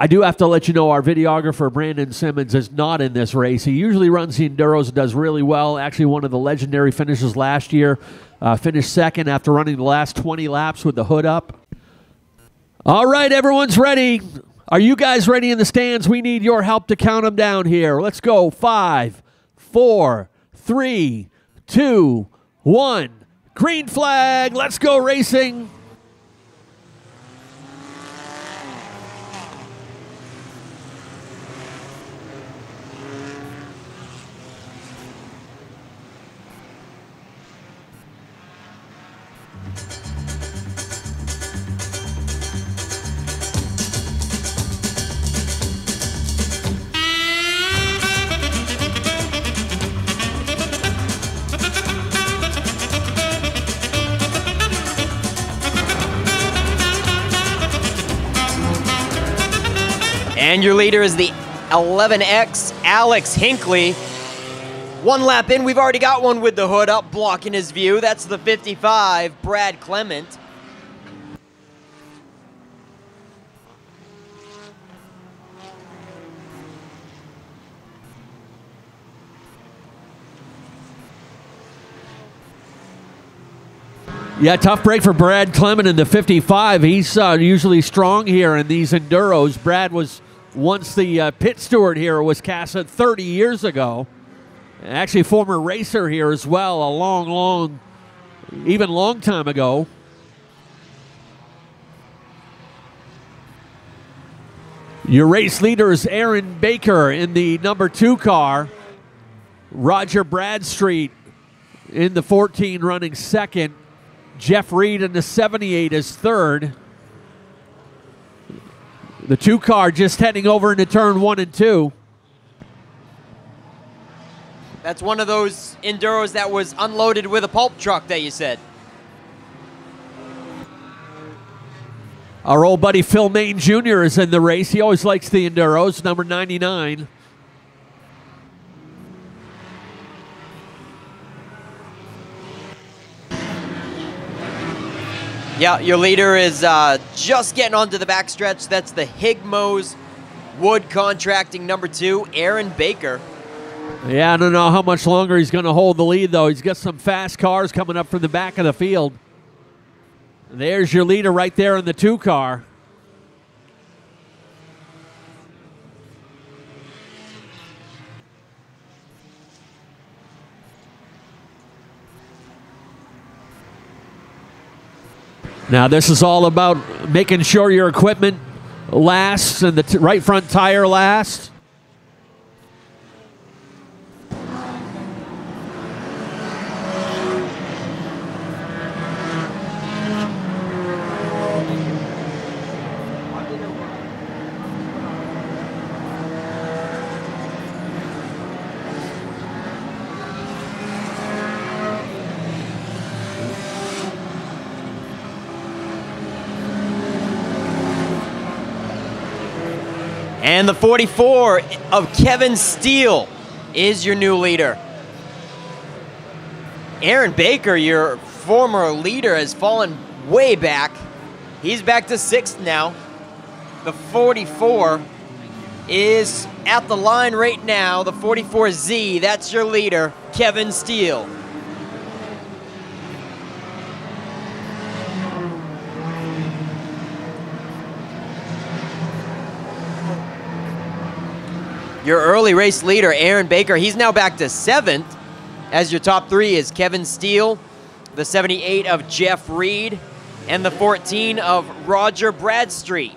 I do have to let you know our videographer Brandon Simmons is not in this race. He usually runs the Enduros and does really well. Actually, one of the legendary finishes last year. Uh, finished second after running the last 20 laps with the hood up. All right, everyone's ready. Are you guys ready in the stands? We need your help to count them down here. Let's go. Five, four, three, two, one. Green flag. Let's go racing. And your leader is the 11X, Alex Hinkley. One lap in, we've already got one with the hood up, blocking his view. That's the 55, Brad Clement. Yeah, tough break for Brad Clement in the 55. He's uh, usually strong here in these enduros. Brad was once the uh, pit steward here Wiscasset 30 years ago. Actually, former racer here as well, a long, long, even long time ago. Your race leader is Aaron Baker in the number two car. Roger Bradstreet in the 14 running second. Jeff Reed in the 78 is third. The two car just heading over into turn one and two. That's one of those Enduros that was unloaded with a pulp truck that you said. Our old buddy Phil Main Jr. is in the race. He always likes the Enduros, number 99. Yeah, your leader is uh, just getting onto the backstretch. That's the Higmos Wood Contracting number two, Aaron Baker. Yeah, I don't know how much longer he's going to hold the lead, though. He's got some fast cars coming up from the back of the field. There's your leader right there in the two car. Now, this is all about making sure your equipment lasts and the right front tire lasts. And the 44 of Kevin Steele is your new leader. Aaron Baker, your former leader, has fallen way back. He's back to sixth now. The 44 is at the line right now. The 44Z, that's your leader, Kevin Steele. Your early race leader, Aaron Baker, he's now back to seventh. As your top three is Kevin Steele, the 78 of Jeff Reed, and the 14 of Roger Bradstreet.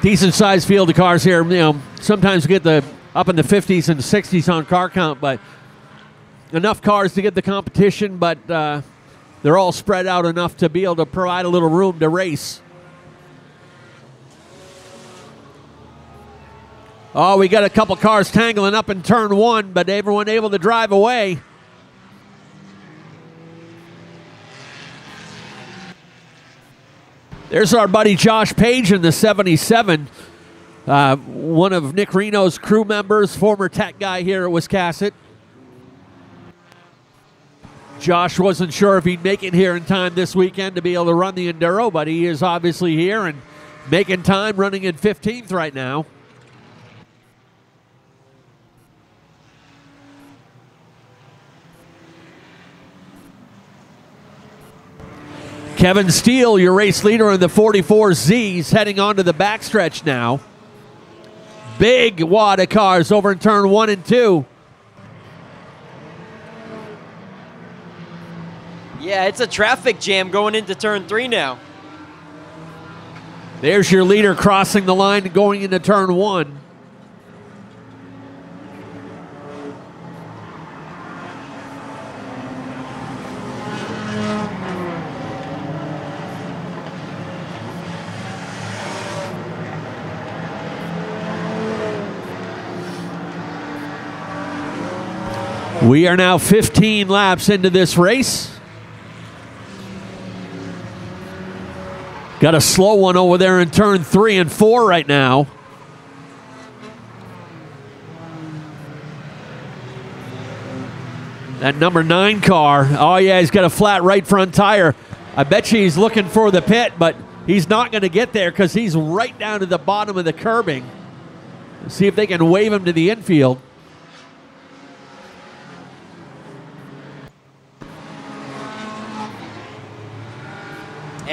decent sized field of cars here. You know, sometimes we get the up in the 50s and 60s on car count, but enough cars to get the competition, but uh, they're all spread out enough to be able to provide a little room to race. Oh, we got a couple cars tangling up in turn one, but everyone able to drive away. There's our buddy Josh Page in the 77. Uh, one of Nick Reno's crew members, former tech guy here at Wiscasset. Josh wasn't sure if he'd make it here in time this weekend to be able to run the Enduro, but he is obviously here and making time running in 15th right now. Kevin Steele, your race leader in the 44Zs, heading onto the backstretch now. Big wad of cars over in turn one and two. Yeah, it's a traffic jam going into turn three now. There's your leader crossing the line going into turn one. We are now 15 laps into this race. Got a slow one over there in turn three and four right now. That number nine car. Oh, yeah, he's got a flat right front tire. I bet you he's looking for the pit, but he's not going to get there because he's right down to the bottom of the curbing. See if they can wave him to the infield.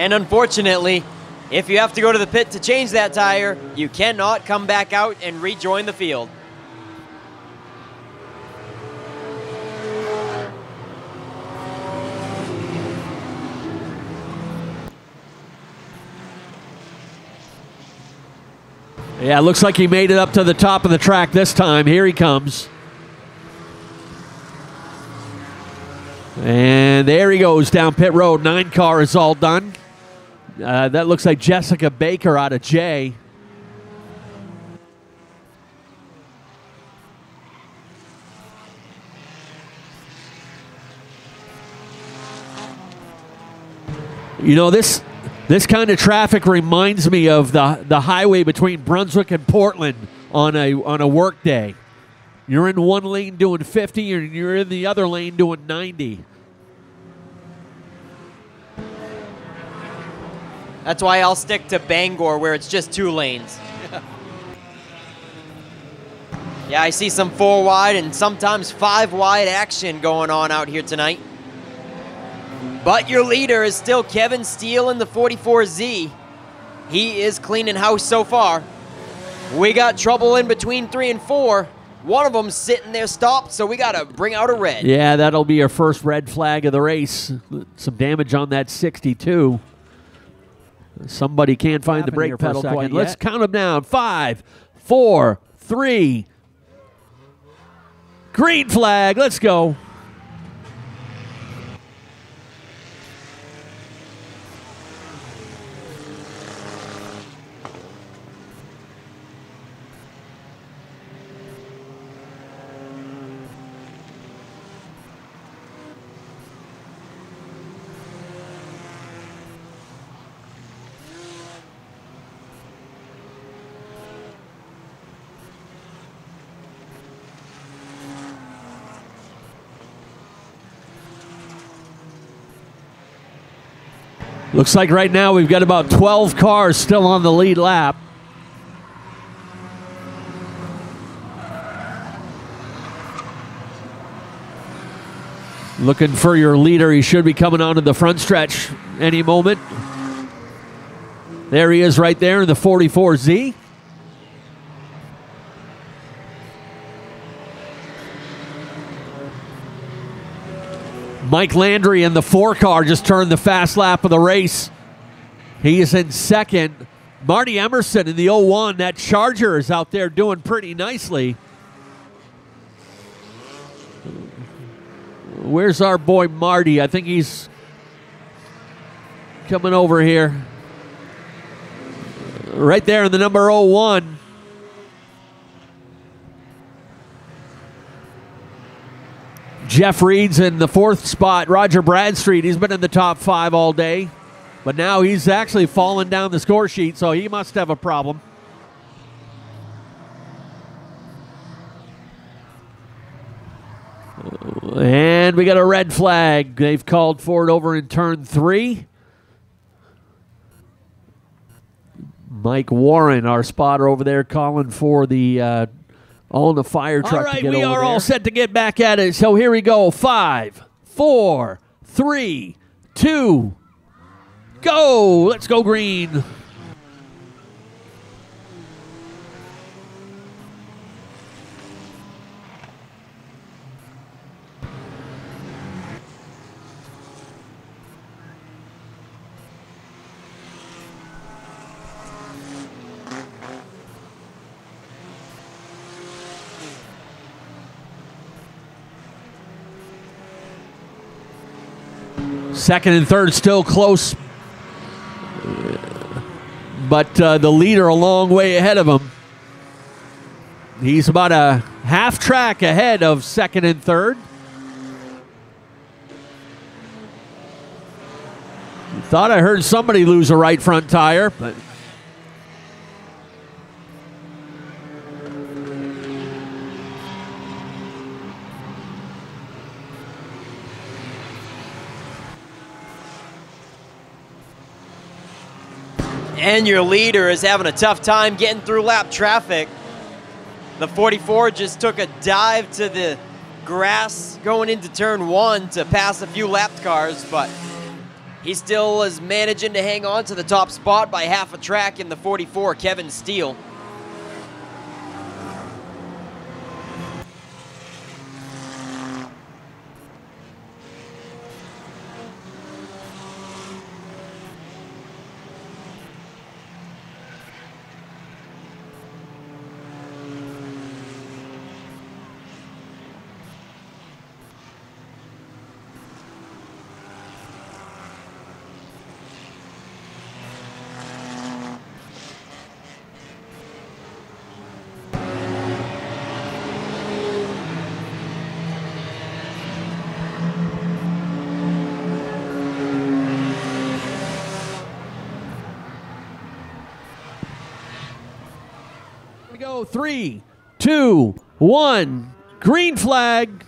And unfortunately, if you have to go to the pit to change that tire, you cannot come back out and rejoin the field. Yeah, looks like he made it up to the top of the track this time. Here he comes. And there he goes down pit road. Nine car is all done. Uh, that looks like Jessica Baker out of J. You know this this kind of traffic reminds me of the the highway between Brunswick and Portland on a on a work day. You're in one lane doing 50 and you're in the other lane doing 90. That's why I'll stick to Bangor where it's just two lanes. yeah, I see some four wide and sometimes five wide action going on out here tonight. But your leader is still Kevin Steele in the 44Z. He is cleaning house so far. We got trouble in between three and four. One of them sitting there stopped, so we got to bring out a red. Yeah, that'll be our first red flag of the race. Some damage on that 62. Somebody can't find the brake pedal quite Let's yet. count them down. Five, four, three. Green flag. Let's go. Looks like right now we've got about 12 cars still on the lead lap. Looking for your leader. He should be coming onto the front stretch any moment. There he is right there in the 44Z. Mike Landry in the four car just turned the fast lap of the race. He is in second. Marty Emerson in the 01. That Charger is out there doing pretty nicely. Where's our boy Marty? I think he's coming over here. Right there in the number 01. Jeff Reed's in the fourth spot. Roger Bradstreet, he's been in the top five all day, but now he's actually fallen down the score sheet, so he must have a problem. And we got a red flag. They've called for it over in turn three. Mike Warren, our spotter over there, calling for the uh, all in the fire truck. All right, we are there. all set to get back at it. So here we go. Five, four, three, two, go. Let's go green. Second and third still close, but uh, the leader a long way ahead of him. He's about a half track ahead of second and third. Thought I heard somebody lose a right front tire, but And your leader is having a tough time getting through lap traffic. The 44 just took a dive to the grass going into turn one to pass a few lapped cars, but he still is managing to hang on to the top spot by half a track in the 44, Kevin Steele. Go. Three, two, one. Green flag.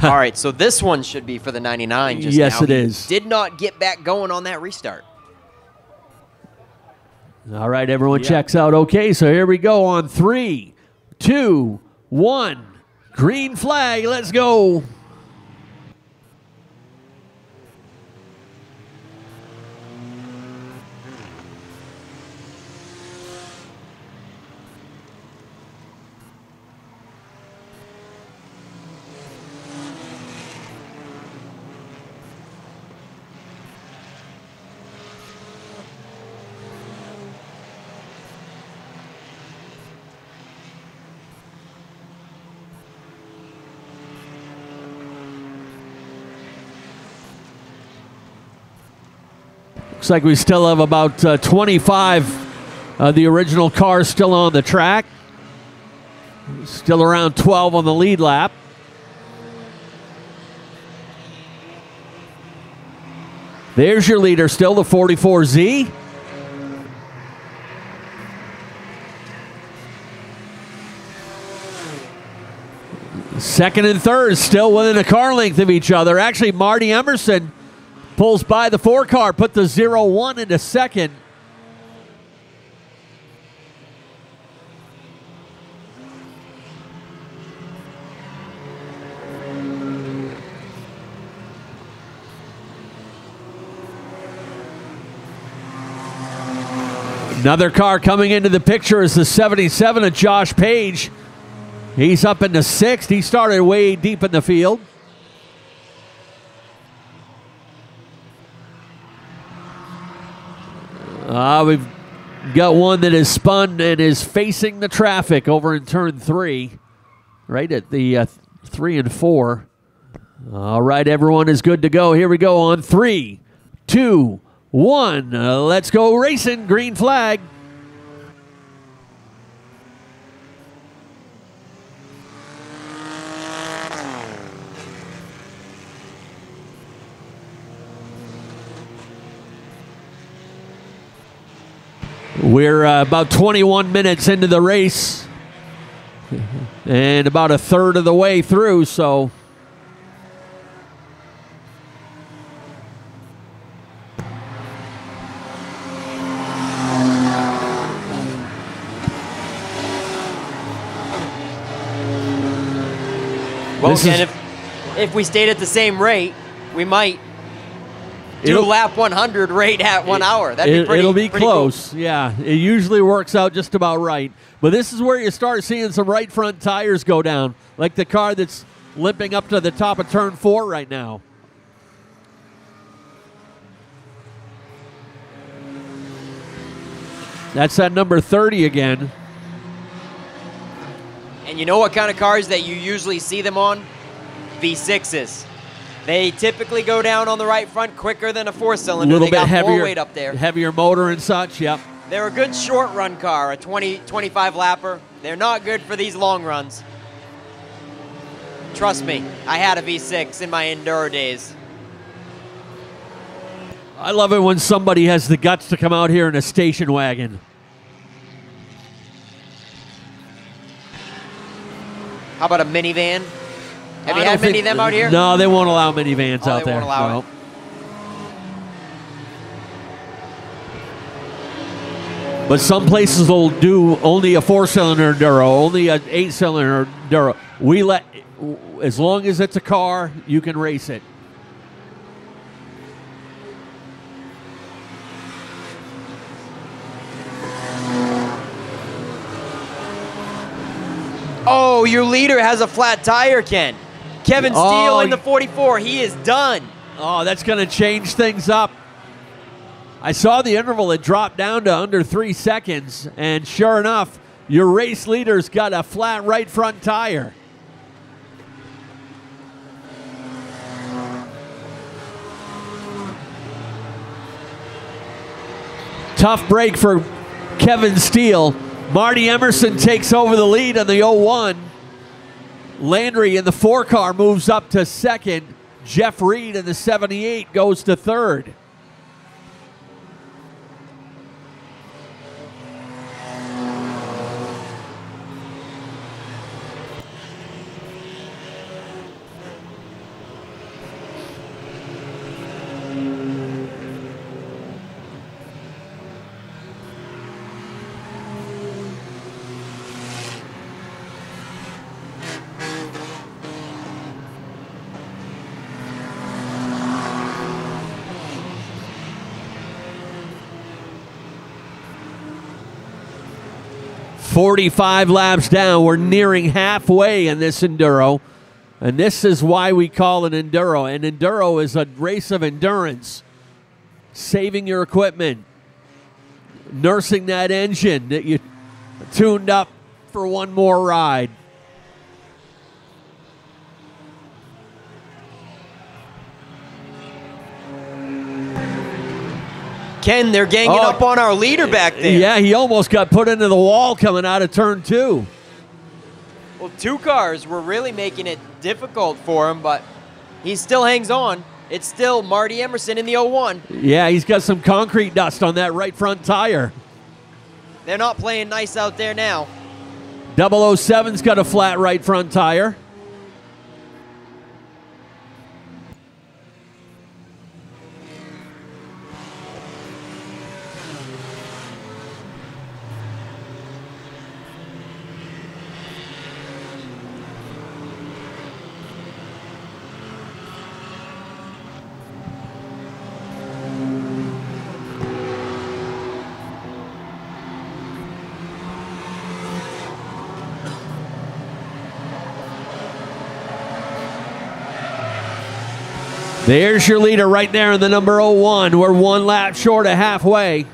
All right, so this one should be for the 99 just Yes, now. it He is. Did not get back going on that restart. All right, everyone checks out. Okay, so here we go on three, two, one. Green flag. Let's go. Looks like we still have about uh, 25 of the original cars still on the track. Still around 12 on the lead lap. There's your leader, still the 44Z. Second and third, still within a car length of each other. Actually, Marty Emerson pulls by the four car, put the 0 1 into second. Another car coming into the picture is the 77 of Josh Page. He's up into sixth. He started way deep in the field. Uh, we've got one that is spun and is facing the traffic over in turn three, right at the uh, three and four. All right, everyone is good to go. Here we go on three, two, one. Uh, let's go racing. Green flag. We're uh, about 21 minutes into the race and about a third of the way through, so. Well, This Ken, is- if, if we stayed at the same rate, we might do It'll- lap 100 rate at one hour. That'd be It, pretty. will be pretty cool. close. Yeah, it usually works out just about right. But this is where you start seeing some right front tires go down, like the car that's limping up to the top of turn four right now. That's that number 30 again. And you know what kind of cars that you usually see them on? V6s. They typically go down on the right front quicker than a four cylinder. A little they bit got heavier, more weight up there. heavier motor and such. Yep. They're a good short run car, a 20, 25 lapper. They're not good for these long runs. Trust me, I had a V6 in my Enduro days. I love it when somebody has the guts to come out here in a station wagon. How about a minivan? Have I you had many of them out here? No, they won't allow minivans Oh, out they there. won't allow No. it. But some places will do only a four-cylinder Duro, only an eight-cylinder Duro. We let, as long as it's a car, you can race it. Oh, your leader has a flat tire, Ken. Kevin oh, Steele Oh, in the 44. He is done. Oh, that's going to change things up. I saw the interval; it dropped down to under three seconds, and sure enough, your race leader's got a flat right front tire. Tough break for Kevin Steele. Marty Emerson takes over the lead on the 01. Landry in the four car moves up to second. Jeff Reed in the 78 goes to third. Forty-five laps down. We're nearing halfway in this enduro, and this is why we call it enduro. An enduro is a race of endurance, saving your equipment, nursing that engine that you tuned up for one more ride. Ken, they're ganging Oh. up on our leader back there. Yeah, he almost got put into the wall coming out of turn two. Well, two cars were really making it difficult for him, but he still hangs on. It's still Marty Emerson in the 01. Yeah, he's got some concrete dust on that right front tire. They're not playing nice out there now. 007's got a flat right front tire. There's your leader right there in the number 01. We're one lap short of halfway.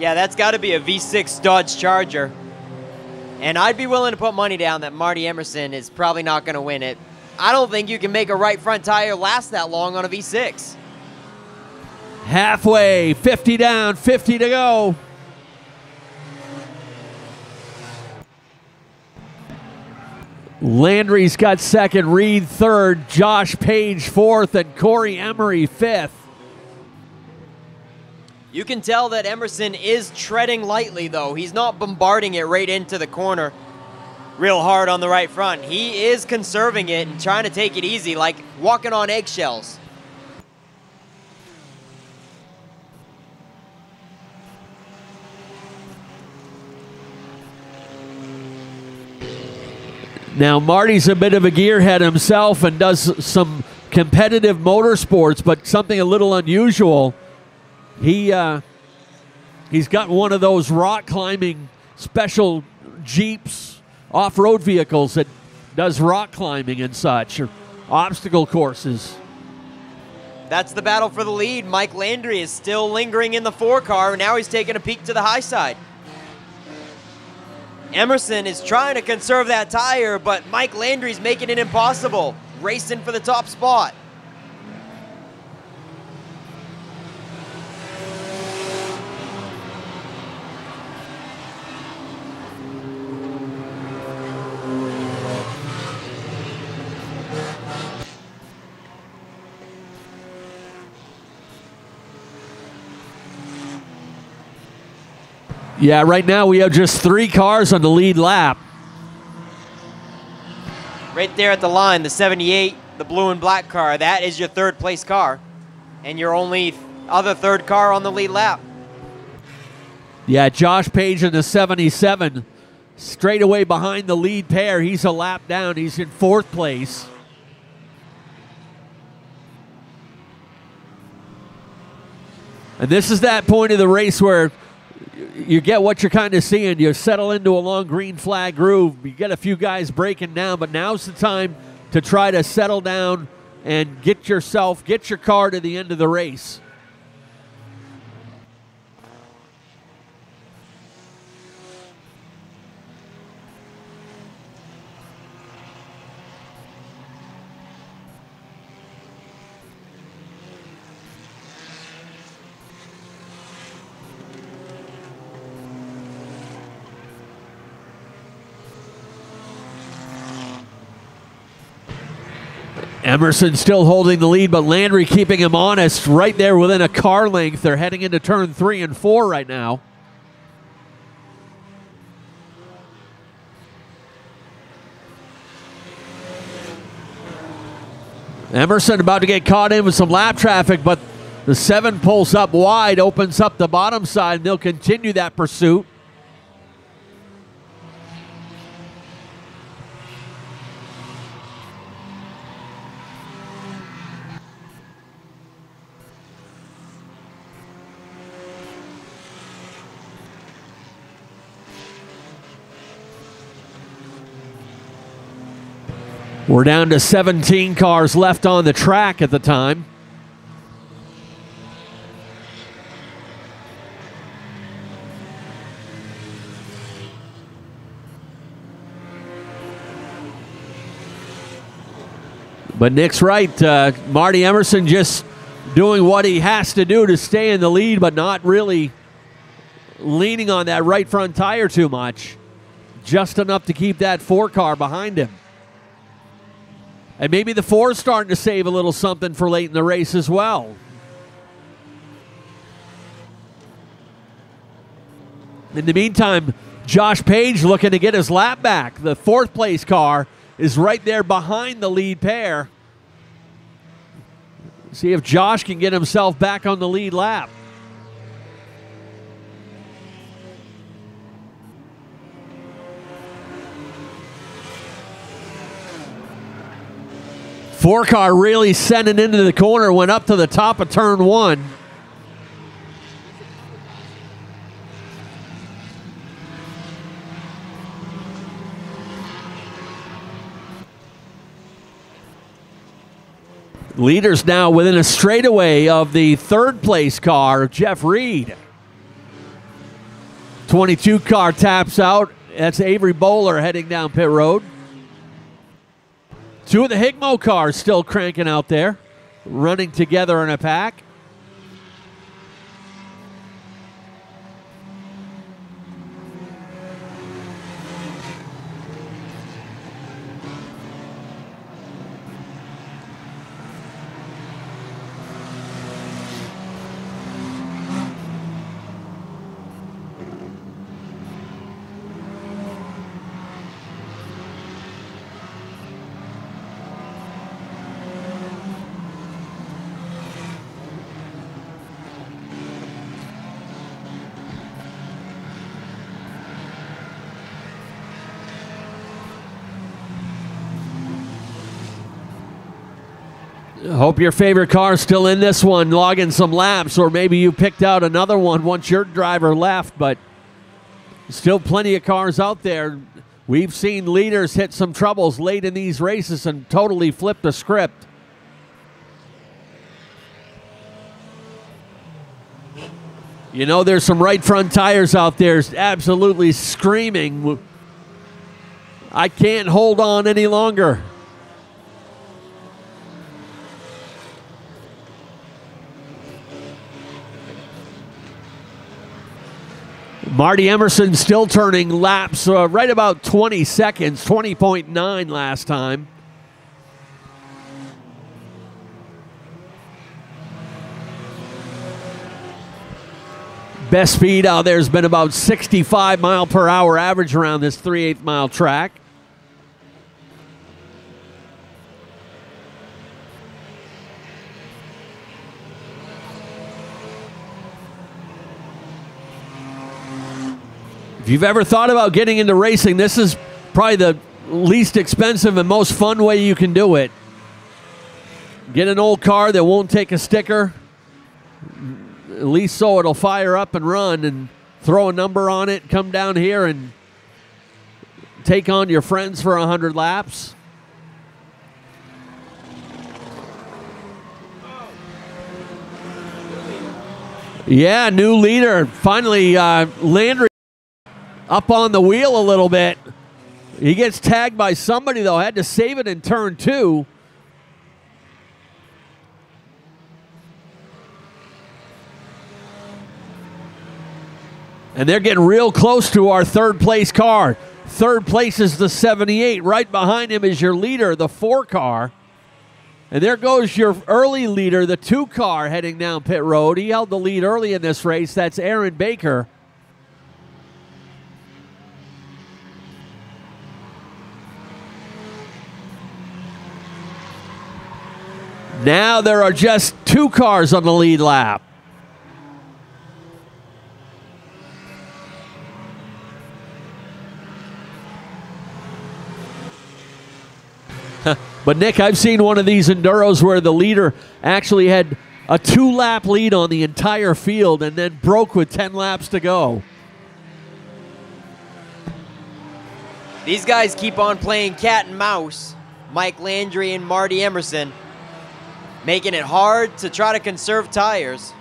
Yeah, that's got to be a V6 Dodge Charger. And I'd be willing to put money down that Marty Emerson is probably not going to win it. I don't think you can make a right front tire last that long on a V6. Halfway, 50 down, 50 to go. Landry's got second, Reed third, Josh Page fourth, and Corey Emery fifth. You can tell that Emerson is treading lightly, though. He's not bombarding it right into the corner real hard on the right front. He is conserving it and trying to take it easy, like walking on eggshells. Now, Marty's a bit of a gearhead himself and does some competitive motorsports, but something a little unusual. He uh, he's got one of those rock climbing special jeeps, off-road vehicles that does rock climbing and such, or obstacle courses. That's the battle for the lead. Mike Landry is still lingering in the four car. and Now he's taking a peek to the high side. Emerson is trying to conserve that tire, but Mike Landry's making it impossible, racing for the top spot. Yeah, right now we have just three cars on the lead lap. Right there at the line, the 78, the blue and black car, that is your third place car. And your only other third car on the lead lap. Yeah, Josh Page in the 77, straight away behind the lead pair. He's a lap down. He's in fourth place. And this is that point of the race where you get what you're kind of seeing. You settle into a long green flag groove. You get a few guys breaking down, but now's the time to try to settle down and get yourself, get your car to the end of the race. Emerson still holding the lead, but Landry keeping him honest right there within a car length. They're heading into turn three and four right now. Emerson about to get caught in with some lap traffic, but the seven pulls up wide, opens up the bottom side, and they'll continue that pursuit. We're down to 17 cars left on the track at the time. But Nick's right. Uh, Marty Emerson just doing what he has to do to stay in the lead, but not really leaning on that right front tire too much. Just enough to keep that four car behind him. And maybe the four's starting to save a little something for late in the race as well. In the meantime, Josh Page looking to get his lap back. The fourth place car is right there behind the lead pair. See if Josh can get himself back on the lead lap. Four car really sending into the corner, went up to the top of turn one. Leaders now within a straightaway of the third place car, Jeff Reed. 22 car taps out. That's Avery Bowler heading down pit road. Two of the Higmo cars still cranking out there, running together in a pack. Hope your favorite car's still in this one, logging some laps, or maybe you picked out another one once your driver left, but still plenty of cars out there. We've seen leaders hit some troubles late in these races and totally flip the script. You know, there's some right front tires out there absolutely screaming. I can't hold on any longer. Marty Emerson still turning laps uh, right about 20 seconds, 20.9 last time. Best speed out there has been about 65 mile per hour average around this 3 8 mile track. If you've ever thought about getting into racing, this is probably the least expensive and most fun way you can do it. Get an old car that won't take a sticker, at least so it'll fire up and run, and throw a number on it, come down here and take on your friends for 100 laps. Yeah, new leader. Finally, uh, Landry up on the wheel a little bit. He gets tagged by somebody, though. Had to save it in turn two. And they're getting real close to our third place car. Third place is the 78. Right behind him is your leader, the four car. And there goes your early leader, the two car heading down pit road. He held the lead early in this race. That's Aaron Baker. Now there are just two cars on the lead lap. but Nick, I've seen one of these enduros where the leader actually had a two lap lead on the entire field and then broke with 10 laps to go. These guys keep on playing cat and mouse. Mike Landry and Marty Emerson making it hard to try to conserve tires.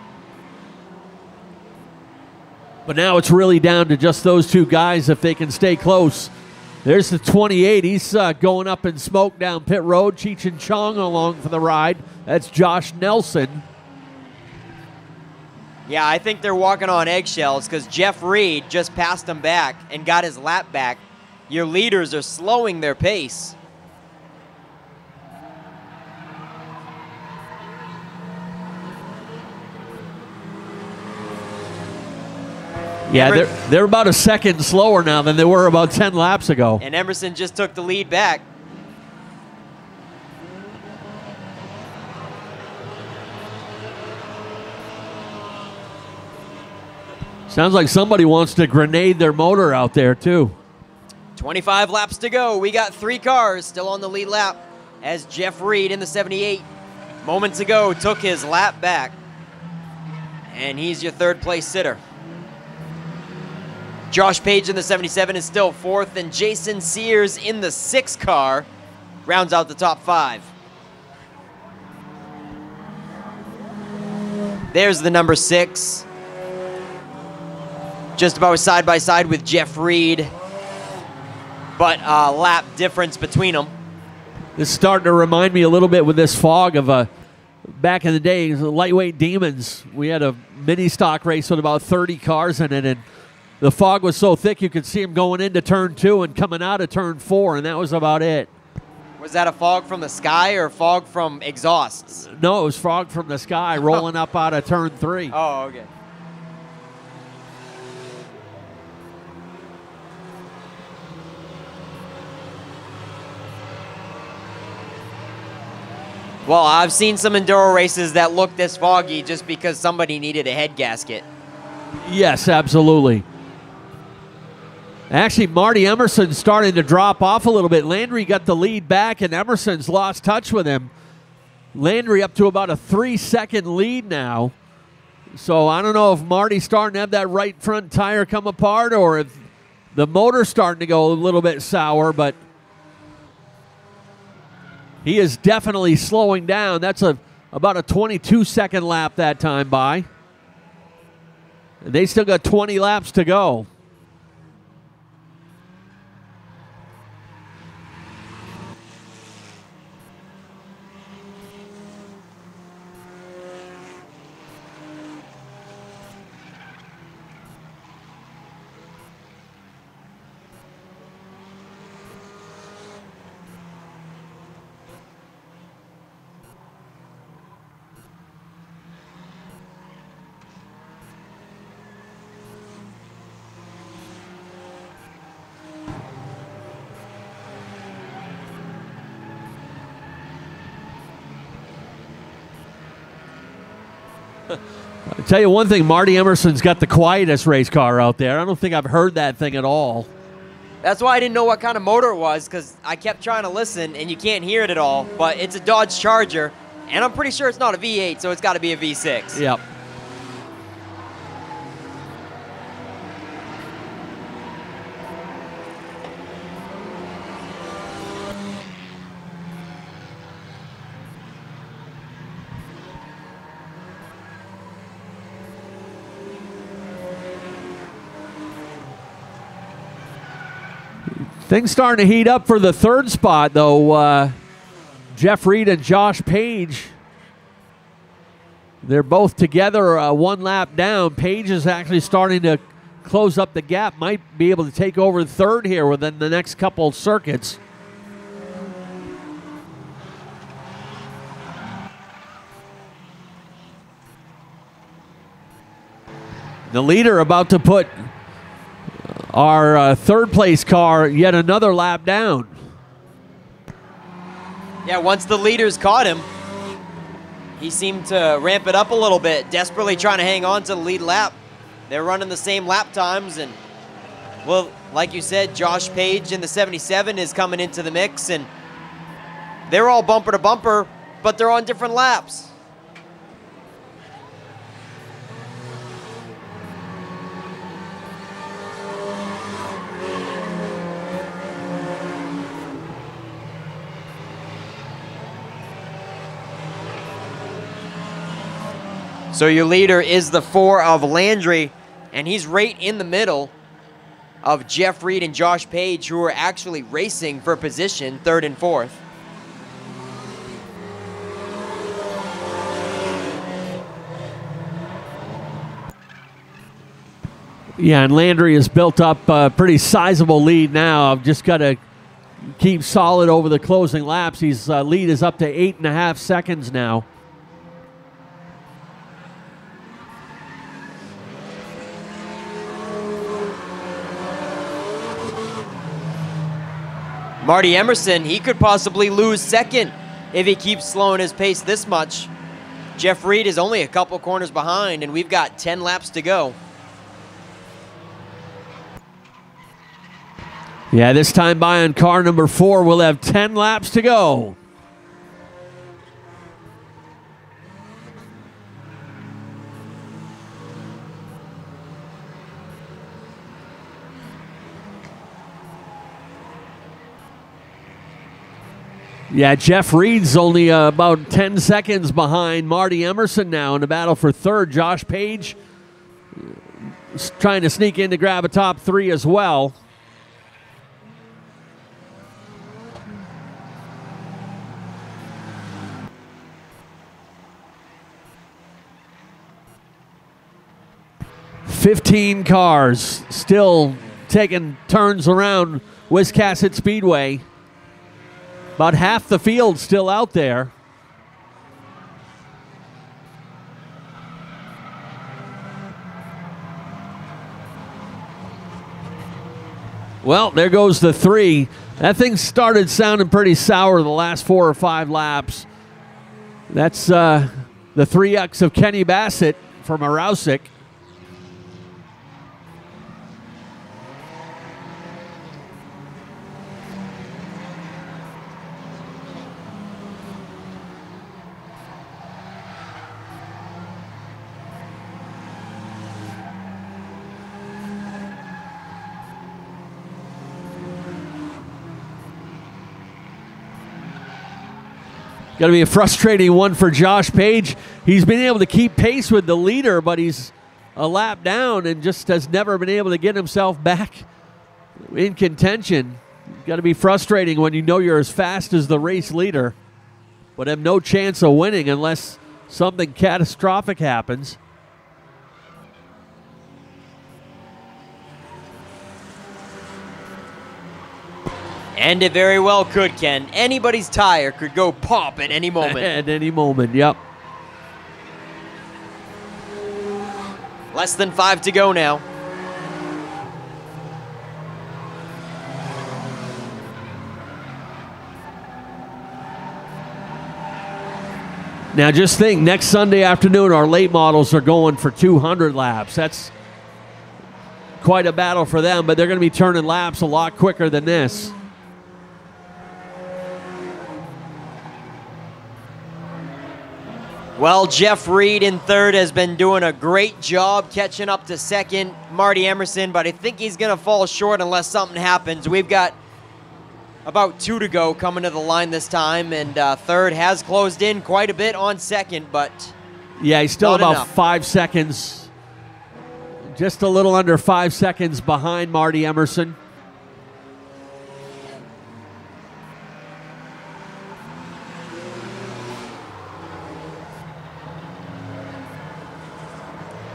But now it's really down to just those two guys if they can stay close. There's the 28. He's uh, going up in smoke down pit road. Cheech and Chong along for the ride. That's Josh Nelson. Yeah, I think they're walking on eggshells because Jeff Reed just passed them back and got his lap back. Your leaders are slowing their pace. Yeah, they're, they're about a second slower now than they were about 10 laps ago. And Emerson just took the lead back. Sounds like somebody wants to grenade their motor out there, too. 25 laps to go. We got three cars still on the lead lap as Jeff Reed in the 78 moments ago took his lap back. And he's your third place sitter. Josh Page in the 77 is still fourth, and Jason Sears in the six car rounds out the top five. There's the number six. Just about side by side with Jeff Reed, but a lap difference between them. This is starting to remind me a little bit with this fog of a back in the day, lightweight demons. We had a mini stock race with about 30 cars in it, and the fog was so thick you could see him going into turn two and coming out of turn four, and that was about it. Was that a fog from the sky or fog from exhausts? No, it was fog from the sky rolling up out of turn three. Oh, okay. Well, I've seen some enduro races that look this foggy just because somebody needed a head gasket. Yes, absolutely. Actually, Marty Emerson's starting to drop off a little bit. Landry got the lead back, and Emerson's lost touch with him. Landry up to about a three second lead now. So I don't know if Marty's starting to have that right front tire come apart or if the motor's starting to go a little bit sour, but he is definitely slowing down. That's a about a 22 second lap that time by. They still got 20 laps to go. Tell you one thing, Marty Emerson's got the quietest race car out there. I don't think I've heard that thing at all. That's why I didn't know what kind of motor it was because I kept trying to listen and you can't hear it at all. But it's a Dodge Charger, and I'm pretty sure it's not a V8, so it's got to be a V6. Yep. Things starting to heat up for the third spot, though. Uh, Jeff Reed and Josh Page. They're both together, uh, one lap down. Page is actually starting to close up the gap. Might be able to take over third here within the next couple circuits. The leader about to put our uh, third place car yet another lap down. Yeah, once the leaders caught him, he seemed to ramp it up a little bit, desperately trying to hang on to the lead lap. They're running the same lap times, and well, like you said, Josh Page in the 77 is coming into the mix, and they're all bumper to bumper, but they're on different laps. So your leader is the four of Landry, and he's right in the middle of Jeff Reed and Josh Page, who are actually racing for position third and fourth. Yeah, and Landry has built up a pretty sizable lead now. I've just got to keep solid over the closing laps. His uh, lead is up to eight and a half seconds now. Marty Emerson, he could possibly lose second if he keeps slowing his pace this much. Jeff Reed is only a couple corners behind, and we've got 10 laps to go. Yeah, this time by on car number four, we'll have 10 laps to go. 'Yeah, Jeff Reed's only uh, about 10 seconds behind Marty Emerson now in the battle for third. Josh Page trying to sneak in to grab a top three as well. Fifteen cars still taking turns around Wiscasset Speedway. About half the field still out there. Well, there goes the three. That thing started sounding pretty sour the last four or five laps. That's uh, the 3X of Kenny Bassett from Arrowsic. Got to be a frustrating one for Josh Page. He's been able to keep pace with the leader, but he's a lap down and just has never been able to get himself back in contention. Got to be frustrating when you know you're as fast as the race leader, but have no chance of winning unless something catastrophic happens. And it very well could, Ken. Anybody's tire could go pop at any moment. At any moment, yep. Less than five to go now. Now, just think next Sunday afternoon, our late models are going for 200 laps. That's quite a battle for them, but they're going to be turning laps a lot quicker than this. Well, Jeff Reed in third has been doing a great job catching up to second, Marty Emerson, but I think he's going to fall short unless something happens. We've got about two to go coming to the line this time, and uh, third has closed in quite a bit on second, but Yeah, he's still about enough. five seconds, just a little under five seconds behind Marty Emerson.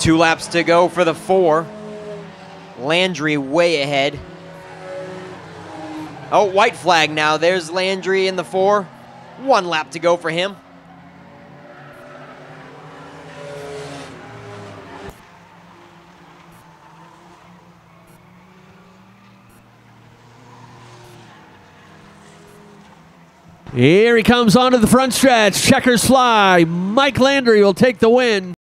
Two laps to go for the four. Landry way ahead. Oh, white flag now. There's Landry in the four. One lap to go for him. Here he comes onto the front stretch. Checkers fly. Mike Landry will take the win.